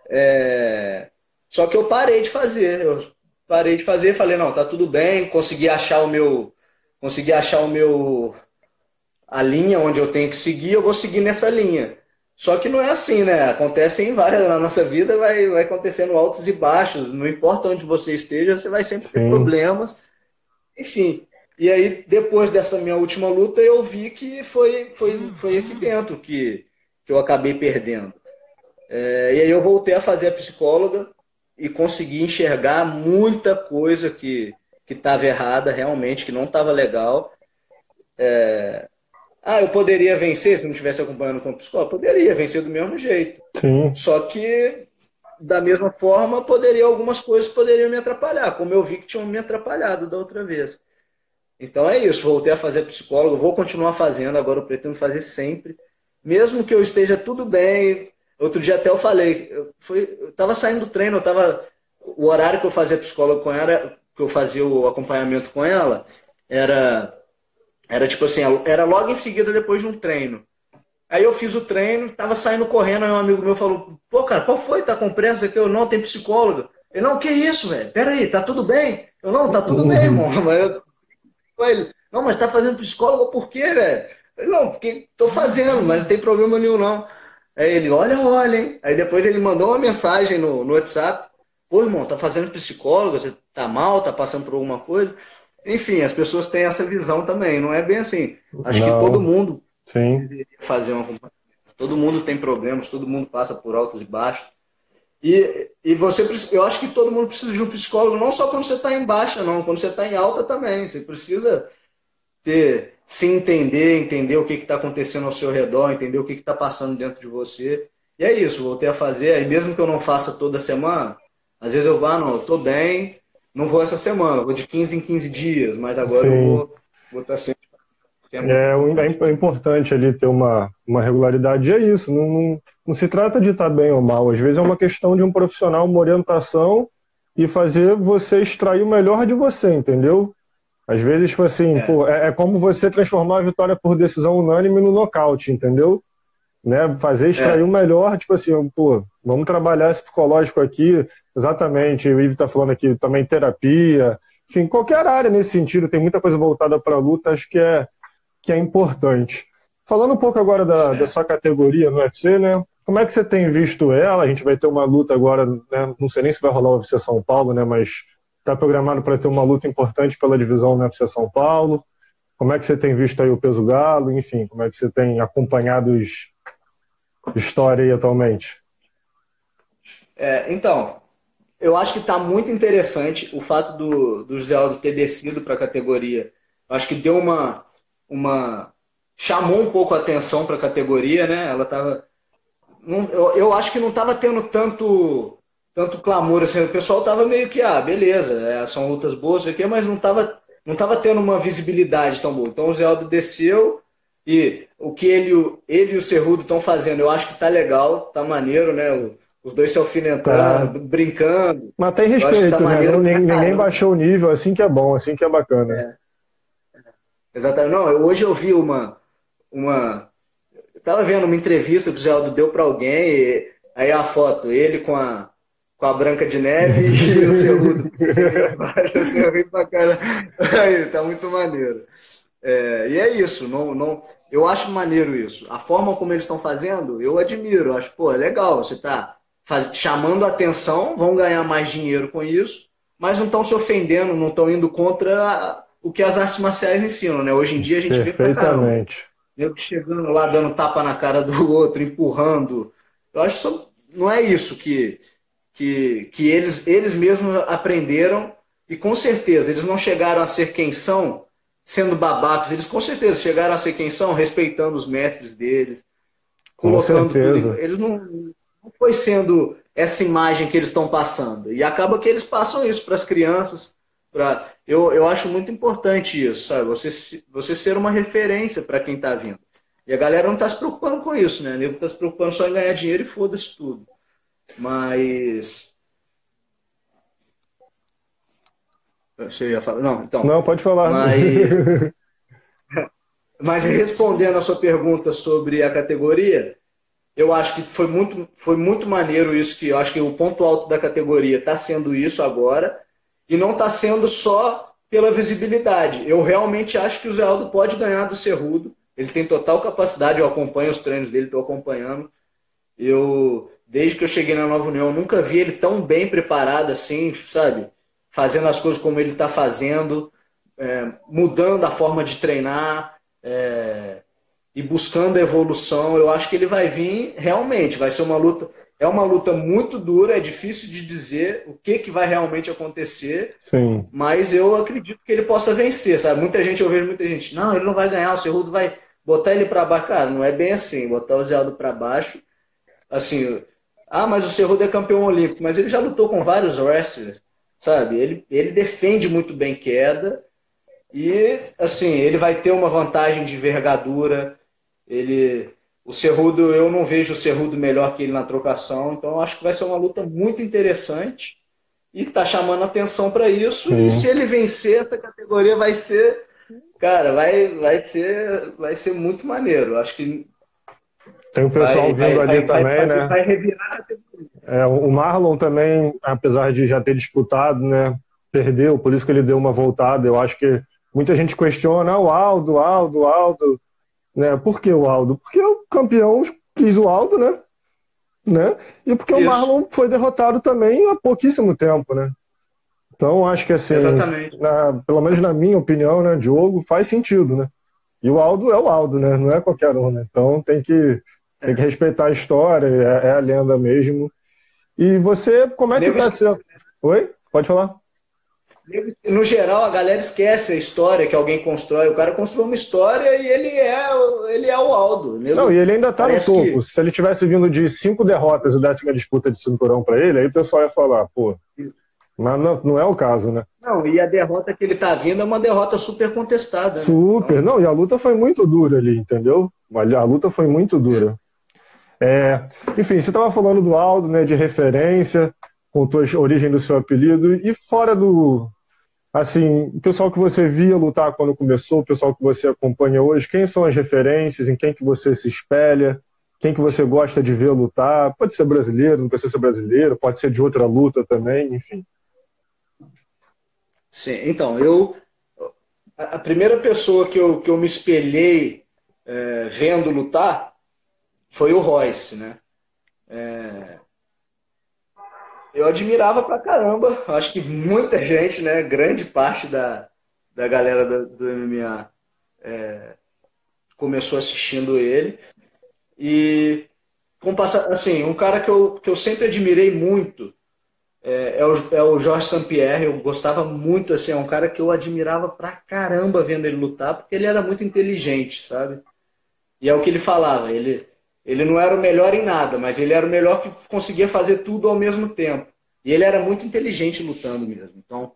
É... Só que eu parei de fazer, eu parei de fazer, falei não, tá tudo bem, consegui achar o meu, consegui achar o meu a linha onde eu tenho que seguir, eu vou seguir nessa linha. Só que não é assim, né? Acontece em várias, na nossa vida vai, vai acontecendo altos e baixos. Não importa onde você esteja, você vai sempre ter Sim. problemas. Enfim. E aí, depois dessa minha última luta, eu vi que foi, foi, foi aqui dentro que, que eu acabei perdendo. É, e aí eu voltei a fazer a psicóloga e consegui enxergar muita coisa que estava errada, realmente, que não estava legal. É, ah, eu poderia vencer se não estivesse acompanhando com o psicólogo? Poderia vencer do mesmo jeito. Sim. Só que, da mesma forma, poderia algumas coisas poderiam me atrapalhar, como eu vi que tinham me atrapalhado da outra vez. Então é isso, voltei a fazer psicólogo, vou continuar fazendo, agora eu pretendo fazer sempre. Mesmo que eu esteja tudo bem. Outro dia até eu falei, eu, fui, eu tava saindo do treino, eu tava. O horário que eu fazia psicólogo com ela, que eu fazia o acompanhamento com ela, era era tipo assim, era logo em seguida depois de um treino. Aí eu fiz o treino, tava saindo correndo, aí um amigo meu falou, pô, cara, qual foi? Tá com pressa aqui? Eu não, tem psicólogo. Ele, não, que isso, velho? Pera aí, tá tudo bem? Eu, não, tá tudo bem, irmão. Mas eu... Não, mas tá fazendo psicólogo por quê, velho? Não, porque tô fazendo, mas não tem problema nenhum, não. Aí ele, olha, olha, hein? Aí depois ele mandou uma mensagem no, no WhatsApp. Pô, irmão, tá fazendo psicólogo? Você tá mal? Tá passando por alguma coisa? enfim, as pessoas têm essa visão também. Não é bem assim. Acho não. que todo mundo Sim. deveria fazer uma Todo mundo tem problemas, todo mundo passa por altos e baixos. E, e você, eu acho que todo mundo precisa de um psicólogo, não só quando você está em baixa, não, quando você está em alta também. Você precisa ter, se entender, entender o que está acontecendo ao seu redor, entender o que está passando dentro de você. E é isso, voltei a fazer. Aí mesmo que eu não faça toda semana, às vezes eu vou, ah, não, eu tô bem, não vou essa semana, vou de 15 em 15 dias, mas agora Sim. eu vou, vou estar tá sempre. É, é, é, importante ali ter uma, uma regularidade, e é isso, não, não, não se trata de estar tá bem ou mal, às vezes é uma questão de um profissional, uma orientação e fazer você extrair o melhor de você, entendeu? Às vezes, tipo assim, é. Pô, é, é como você transformar a vitória por decisão unânime no nocaute, entendeu? Né? Fazer extrair é. o melhor, tipo assim, pô, vamos trabalhar esse psicológico aqui, exatamente. O Ivo está falando aqui também terapia, enfim, qualquer área nesse sentido, tem muita coisa voltada para a luta, acho que é, que é importante. Falando um pouco agora da, da sua categoria no UFC, né? Como é que você tem visto ela? A gente vai ter uma luta agora, né? não sei nem se vai rolar o UFC São Paulo, né? Mas está programado para ter uma luta importante pela divisão no UFC São Paulo. Como é que você tem visto aí o peso galo? Enfim, como é que você tem acompanhado os história aí atualmente? É, então, eu acho que está muito interessante o fato do, do José Aldo ter descido para a categoria. Eu acho que deu uma, uma. chamou um pouco a atenção para a categoria, né? Ela estava. Eu, eu acho que não estava tendo tanto tanto clamor assim. O pessoal estava meio que, ah, beleza, é, são lutas boas aqui, mas não estava não tava tendo uma visibilidade tão boa. Então o Zé Aldo desceu e o que ele, ele e o Cerrudo estão fazendo, eu acho que tá legal, tá maneiro, né? Os dois se alfinetando, tá. brincando. Mas tem respeito, tá né? Ninguém, ninguém, baixou o nível, assim que é bom, assim que é bacana. É. Exatamente. Não, hoje eu vi uma. uma eu tava vendo uma entrevista que o Zé Aldo deu para alguém, e aí a foto, ele com a, com a Branca de Neve e o assim, eu pra cara. Aí, tá muito maneiro. É, e é isso, não, não, eu acho maneiro isso. A forma como eles estão fazendo, eu admiro. Eu acho, pô, é legal, você está chamando a atenção, vão ganhar mais dinheiro com isso, mas não estão se ofendendo, não estão indo contra o que as artes marciais ensinam, né? Hoje em dia a gente vê pra caramba. Eu chegando lá, dando tapa na cara do outro, empurrando. Eu acho que não é isso que, que, que eles, eles mesmos aprenderam e com certeza eles não chegaram a ser quem são sendo babacos. Eles com certeza chegaram a ser quem são, respeitando os mestres deles, colocando tudo. Eles não, não foi sendo essa imagem que eles estão passando. E acaba que eles passam isso para as crianças. Pra... Eu, eu acho muito importante isso, sabe? Você, você ser uma referência para quem está vindo. E a galera não está se preocupando com isso, né? Ele está se preocupando só em ganhar dinheiro e foda-se tudo. Mas Você ia falar? Não, então. Não, pode falar. Mas, mas respondendo a sua pergunta sobre a categoria, eu acho que foi muito, foi muito maneiro isso, que eu acho que o ponto alto da categoria está sendo isso agora, e não está sendo só pela visibilidade. Eu realmente acho que o Zé Aldo pode ganhar do Cerrudo. Ele tem total capacidade, eu acompanho os treinos dele, estou acompanhando. Eu, desde que eu cheguei na Nova União, nunca vi ele tão bem preparado assim, sabe? fazendo as coisas como ele está fazendo, é, mudando a forma de treinar é, e buscando a evolução. Eu acho que ele vai vir realmente, vai ser uma luta. É uma luta muito dura, é difícil de dizer o que, que vai realmente acontecer, Sim. mas eu acredito que ele possa vencer, sabe? Muita gente, eu vejo muita gente, não, ele não vai ganhar, o Cerrudo vai botar ele para baixo. Cara, não é bem assim, botar o Zé para baixo, assim, ah, mas o Cerrudo é campeão olímpico, mas ele já lutou com vários wrestlers sabe? Ele, ele defende muito bem queda e, assim, ele vai ter uma vantagem de envergadura. Ele, o Cerrudo, eu não vejo o Cerrudo melhor que ele na trocação, então acho que vai ser uma luta muito interessante e tá chamando atenção para isso. Sim. E se ele vencer essa categoria, vai ser, cara, vai, vai ser, vai ser muito maneiro. Acho que tem o pessoal vai, vindo vai, ali vai, também, né? Vai revirar. É, o Marlon também, apesar de já ter disputado, né, perdeu, por isso que ele deu uma voltada. Eu acho que muita gente questiona ah, o Aldo, o Aldo, o Aldo. Né? Por que o Aldo? Porque o campeão quis o Aldo, né? né? E porque isso. o Marlon foi derrotado também há pouquíssimo tempo, né? Então, acho que assim. Na, pelo menos na minha opinião, né, Diogo, faz sentido, né? E o Aldo é o Aldo, né? Não é qualquer um, né? Então tem que, tem que respeitar a história, é, é a lenda mesmo. E você, como é que está sendo? Oi? Pode falar. No geral, a galera esquece a história que alguém constrói. O cara construiu uma história e ele é, ele é o Aldo. Não, e ele ainda está no topo. Que... Se ele tivesse vindo de cinco derrotas e desse uma disputa de cinturão para ele, aí o pessoal ia falar, pô. Mas não, não é o caso, né? Não, e a derrota que ele está vindo é uma derrota super contestada. Né? Super. Então... Não, e a luta foi muito dura ali, entendeu? A luta foi muito dura. É, enfim, você estava falando do Aldo, né, de referência, contou a origem do seu apelido, e fora do, assim, o pessoal que você via lutar quando começou, o pessoal que você acompanha hoje, quem são as referências, em quem que você se espelha, quem que você gosta de ver lutar? Pode ser brasileiro, não precisa ser brasileiro, pode ser de outra luta também, enfim. Sim, então, eu a primeira pessoa que eu, que eu me espelhei é, vendo lutar foi o Royce, né? É, eu admirava pra caramba. Acho que muita gente, né? Grande parte da, da galera do, do MMA é, começou assistindo ele. E assim, um cara que eu, que eu sempre admirei muito é, é, o, é o Jorge Sampierre. Eu gostava muito, assim, é um cara que eu admirava pra caramba vendo ele lutar, porque ele era muito inteligente, sabe? E é o que ele falava. Ele, ele não era o melhor em nada, mas ele era o melhor que conseguia fazer tudo ao mesmo tempo. E ele era muito inteligente lutando mesmo. Então,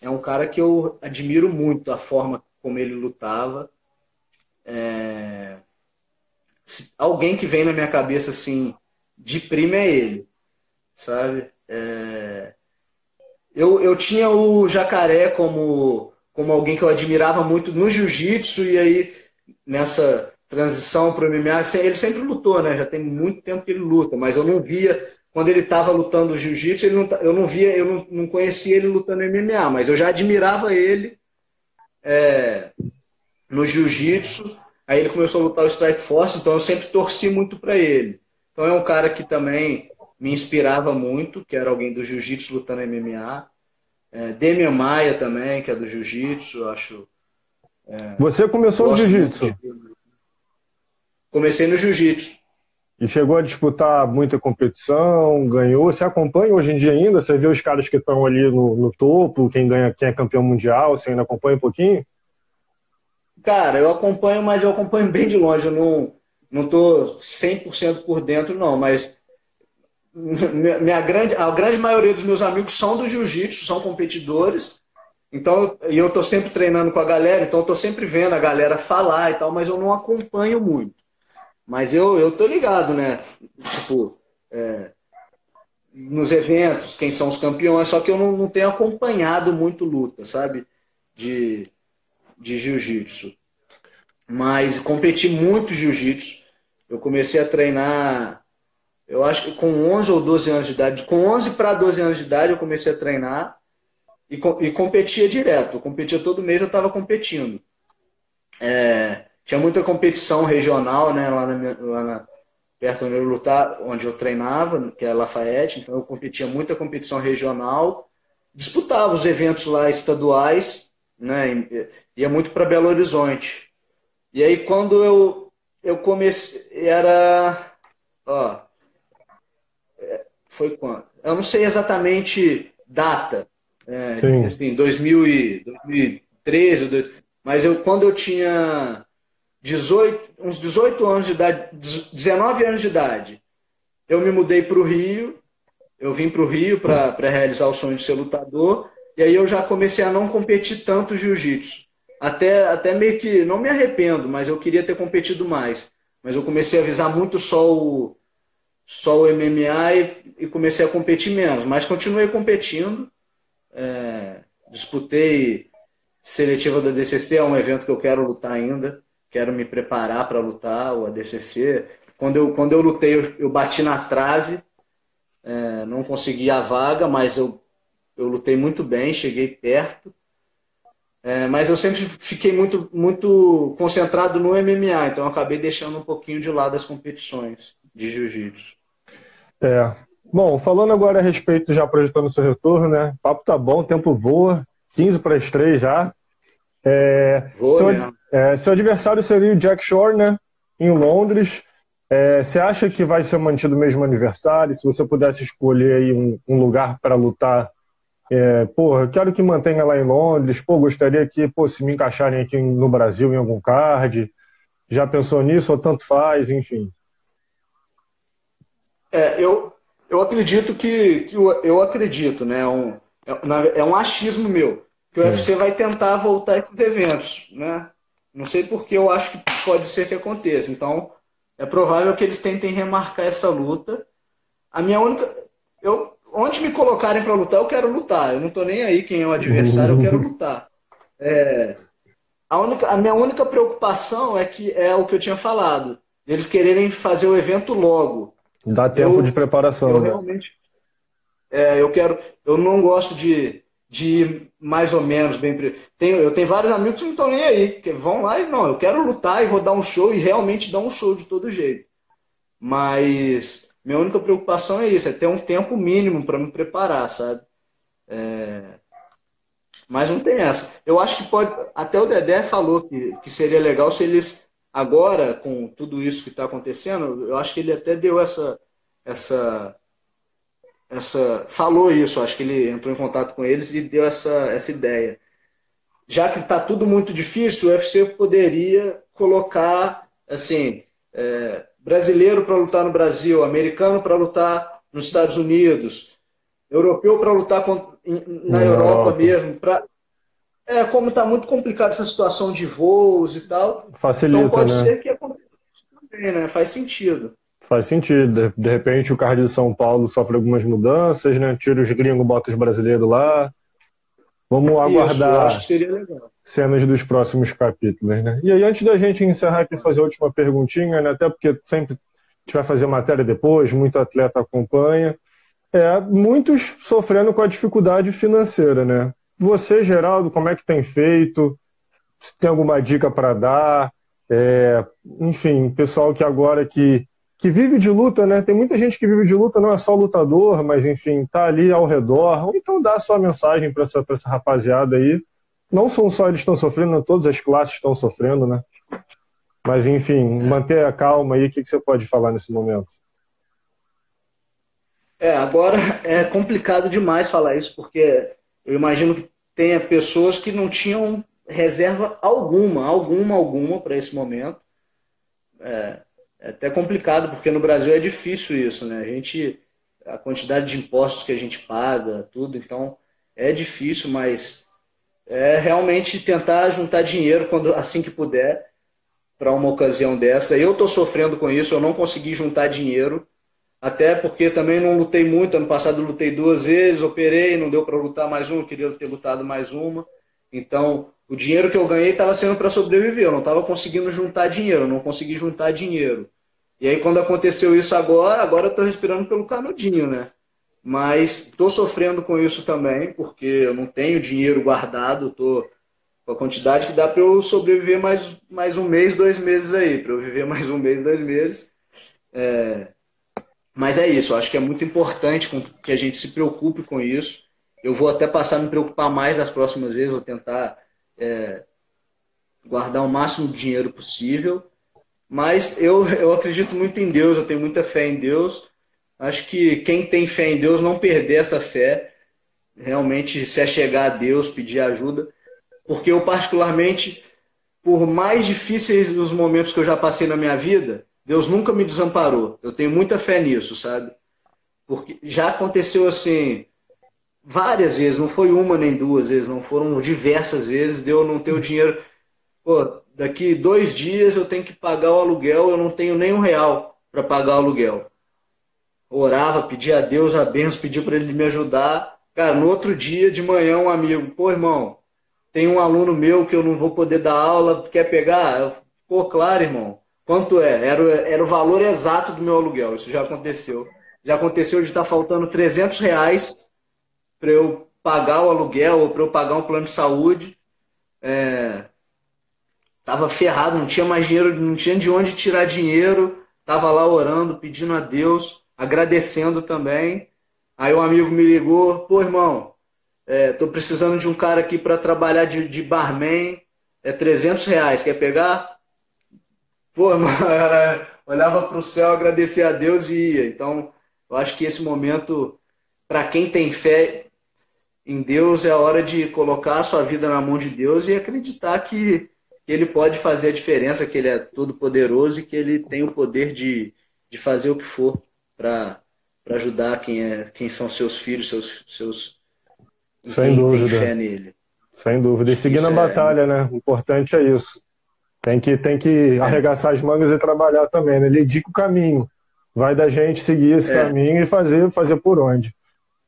é um cara que eu admiro muito a forma como ele lutava. É... Alguém que vem na minha cabeça assim de prima é ele, sabe? É... Eu, eu tinha o Jacaré como, como alguém que eu admirava muito no jiu-jitsu e aí nessa transição para o MMA, ele sempre lutou, né? Já tem muito tempo que ele luta, mas eu não via quando ele estava lutando jiu-jitsu, eu não via, eu não, não, conhecia ele lutando MMA, mas eu já admirava ele é, no jiu-jitsu. Aí ele começou a lutar o Strike Force, então eu sempre torci muito para ele. Então é um cara que também me inspirava muito, que era alguém do jiu-jitsu lutando MMA. É, Demian Maia também, que é do jiu-jitsu, acho. É, Você começou no jiu-jitsu? Comecei no jiu-jitsu. E chegou a disputar muita competição, ganhou. Você acompanha hoje em dia ainda? Você vê os caras que estão ali no, no, topo, quem ganha, quem é campeão mundial, você ainda acompanha um pouquinho? Cara, eu acompanho, mas eu acompanho bem de longe. Eu não, não tô 100% por dentro, não, mas minha grande, a grande maioria dos meus amigos são do jiu-jitsu, são competidores. Então, e eu tô sempre treinando com a galera, então eu tô sempre vendo a galera falar e tal, mas eu não acompanho muito. Mas eu, eu tô ligado, né? Tipo, é, nos eventos, quem são os campeões, só que eu não, não tenho acompanhado muito luta, sabe? De, de jiu-jitsu. Mas competi muito jiu-jitsu. Eu comecei a treinar, eu acho que com 11 ou 12 anos de idade. Com 11 para 12 anos de idade eu comecei a treinar e, e competia direto. Eu competia todo mês, eu estava competindo. É, tinha muita competição regional, né, lá, na, lá na, perto onde eu lutar, onde eu treinava, que é Lafayette, então eu competia muita competição regional, disputava os eventos lá estaduais, né, ia muito para Belo Horizonte. E aí quando eu eu comecei, era, ó, é, foi quando? Eu não sei exatamente data, é, assim, 2000 e, 2013, mas eu quando eu tinha 18, uns 18 anos de idade, 19 anos de idade, eu me mudei para o Rio. Eu vim para o Rio para realizar o sonho de ser lutador. E aí eu já comecei a não competir tanto jiu-jitsu. Até, até meio que, não me arrependo, mas eu queria ter competido mais. Mas eu comecei a visar muito só o, só o MMA e, e comecei a competir menos. Mas continuei competindo. É, disputei seletiva da DCC, é um evento que eu quero lutar ainda quero me preparar para lutar, o ADCC. Quando eu, quando eu lutei, eu, eu bati na trave, é, não consegui a vaga, mas eu, eu lutei muito bem, cheguei perto. É, mas eu sempre fiquei muito, muito concentrado no MMA, então eu acabei deixando um pouquinho de lado as competições de jiu-jitsu. É, Bom, falando agora a respeito, já projetando seu retorno, né? O papo tá bom, o tempo voa, 15 para as 3 já. É, seu, é, seu, adversário seria o Jack Shore, né? Em Londres. É, você acha que vai ser mantido o mesmo aniversário? Se você pudesse escolher aí um, um lugar para lutar, é, porra, quero que mantenha lá em Londres. Pô, gostaria que, pô, se me encaixarem aqui no Brasil em algum card. Já pensou nisso ou tanto faz, enfim? É, eu, eu acredito que, que eu, eu acredito, né? É um, é, é um achismo meu que o UFC vai tentar voltar esses eventos, né? Não sei porque eu acho que pode ser que aconteça. Então, é provável que eles tentem remarcar essa luta. A minha única. Eu, onde me colocarem para lutar, eu quero lutar. Eu não estou nem aí quem é o adversário, eu quero lutar. É, a, única, a minha única preocupação é que é o que eu tinha falado. Eles quererem fazer o evento logo. Dá tempo eu, de preparação. Eu né? realmente. É, eu quero. Eu não gosto de de mais ou menos bem. Tenho, eu tenho vários amigos que não estão nem aí, que vão lá e não, eu quero lutar e vou dar um show e realmente dar um show de todo jeito. Mas minha única preocupação é isso, é ter um tempo mínimo para me preparar, sabe? É... Mas não tem essa. Eu acho que pode. Até o Dedé falou que, que seria legal se eles, agora, com tudo isso que está acontecendo, eu acho que ele até deu essa, essa essa falou isso, acho que ele entrou em contato com eles e deu essa, essa ideia. Já que está tudo muito difícil, o UFC poderia colocar assim é, brasileiro para lutar no Brasil, americano para lutar nos Estados Unidos, europeu para lutar na Europa mesmo. Pra... É, como está muito complicada essa situação de voos e tal, Facilita, então pode né? ser que aconteça também, né? Faz sentido. Faz sentido. De, repente o card de São Paulo sofre algumas mudanças, né? Tira os gringos, bota os brasileiros lá. Vamos aguardar cenas dos próximos capítulos, né? E aí, antes da gente encerrar aqui fazer a última perguntinha, né? Até porque sempre a gente vai fazer matéria depois, muito atleta acompanha. É, muitos sofrendo com a dificuldade financeira, né? Você, Geraldo, como é que tem feito? Tem alguma dica para dar? É, enfim, pessoal que agora que que vive de luta, né? Tem muita gente que vive de luta, não é só lutador, mas enfim, tá ali ao redor. Ou então dá a sua mensagem para essa, essa rapaziada aí. Não são só eles que estão sofrendo, todas as classes estão sofrendo, né? Mas enfim, manter a calma aí. O que, que você pode falar nesse momento? É, agora é complicado demais falar isso, porque eu imagino que tenha pessoas que não tinham reserva alguma, alguma, alguma para esse momento. É, é até complicado, porque no Brasil é difícil isso, né? A gente, a quantidade de impostos que a gente paga, tudo, então é difícil, mas é realmente tentar juntar dinheiro quando assim que puder para uma ocasião dessa. Eu estou sofrendo com isso, eu não consegui juntar dinheiro, até porque também não lutei muito. Ano passado lutei duas vezes, operei, não deu para lutar mais uma, queria ter lutado mais uma. Então, o dinheiro que eu ganhei estava sendo para sobreviver, eu não estava conseguindo juntar dinheiro, eu não consegui juntar dinheiro. E aí, quando aconteceu isso agora, agora eu estou respirando pelo canudinho, né? Mas estou sofrendo com isso também, porque eu não tenho dinheiro guardado, estou com a quantidade que dá para eu sobreviver mais, mais um mês, dois meses aí, para eu viver mais um mês, dois meses. É... Mas é isso, acho que é muito importante que a gente se preocupe com isso. Eu vou até passar a me preocupar mais nas próximas vezes, vou tentar é... guardar o máximo de dinheiro possível mas eu, eu acredito muito em Deus, eu tenho muita fé em Deus. Acho que quem tem fé em Deus não perder essa fé, realmente se achegar a Deus, pedir ajuda. Porque eu, particularmente, por mais difíceis os momentos que eu já passei na minha vida, Deus nunca me desamparou. Eu tenho muita fé nisso, sabe? Porque já aconteceu assim, várias vezes, não foi uma nem duas vezes, não foram diversas vezes, de não ter o dinheiro. Pô, daqui dois dias eu tenho que pagar o aluguel, eu não tenho nem um real para pagar o aluguel. Orava, pedia a Deus a benção, pedia para ele me ajudar. Cara, no outro dia de manhã, um amigo, pô, irmão, tem um aluno meu que eu não vou poder dar aula, quer pegar? Pô, claro, irmão. Quanto é? Era, era o valor exato do meu aluguel, isso já aconteceu. Já aconteceu de estar faltando 300 reais para eu pagar o aluguel ou para eu pagar um plano de saúde. É, Tava ferrado, não tinha mais dinheiro, não tinha de onde tirar dinheiro. Tava lá orando, pedindo a Deus. agradecendo também. Aí um amigo me ligou, pô, irmão, é, tô precisando de um cara aqui para trabalhar de, de barman, é 300 reais, quer pegar? Pô, irmão, olhava para o céu, agradecer a Deus e ia. Então, eu acho que esse momento, para quem tem fé em Deus, é a hora de colocar a sua vida na mão de Deus e acreditar que ele pode fazer a diferença, que ele é todo poderoso e que ele tem o poder de, de fazer o que for para ajudar quem, é, quem são seus filhos, seus, seus sem quem dúvida. tem fé nele. Sem dúvida. E seguindo a é batalha, né? O importante é isso. Tem que, tem que arregaçar as mangas e trabalhar também, né? Ele indica o caminho. Vai da gente seguir esse é. caminho e fazer, fazer por onde.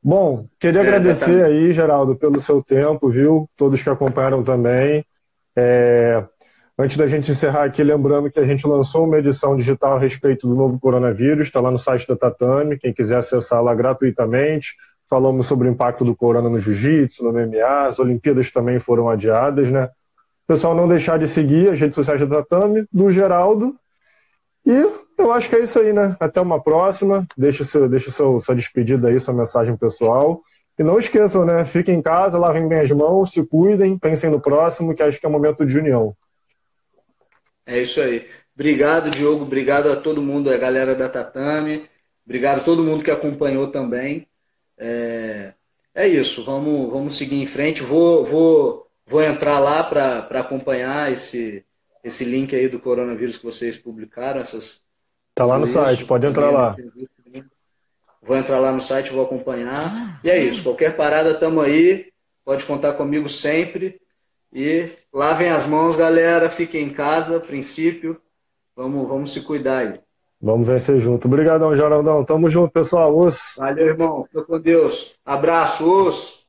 Bom, queria é, agradecer exatamente. aí, Geraldo, pelo seu tempo, viu? Todos que acompanharam também. É... Antes da gente encerrar aqui, lembrando que a gente lançou uma edição digital a respeito do novo coronavírus, está lá no site da Tatame, quem quiser acessar lá gratuitamente. Falamos sobre o impacto do corona no jiu-jitsu, no MMA, as Olimpíadas também foram adiadas, né? Pessoal, não deixar de seguir as redes sociais da Tatame, do Geraldo. E eu acho que é isso aí, né? Até uma próxima. Deixa, seu, deixa seu, sua despedida aí, sua mensagem pessoal. E não esqueçam, né? Fiquem em casa, lavem bem as mãos, se cuidem, pensem no próximo, que acho que é um momento de união. É isso aí. Obrigado, Diogo. Obrigado a todo mundo, a galera da Tatame. Obrigado a todo mundo que acompanhou também. É, é isso. Vamos, vamos seguir em frente. Vou, vou, vou entrar lá para acompanhar esse, esse link aí do coronavírus que vocês publicaram. Essas, tá lá no isso, site, pode entrar lá. Vou entrar lá no site, vou acompanhar. E é isso. Qualquer parada, tamo aí. Pode contar comigo sempre. E lavem as mãos, galera. Fiquem em casa, a princípio. Vamos, vamos se cuidar aí. Vamos vencer junto. Obrigadão, Geraldão. Tamo junto, pessoal. Os. Valeu, irmão. Fica com Deus. Abraço, os.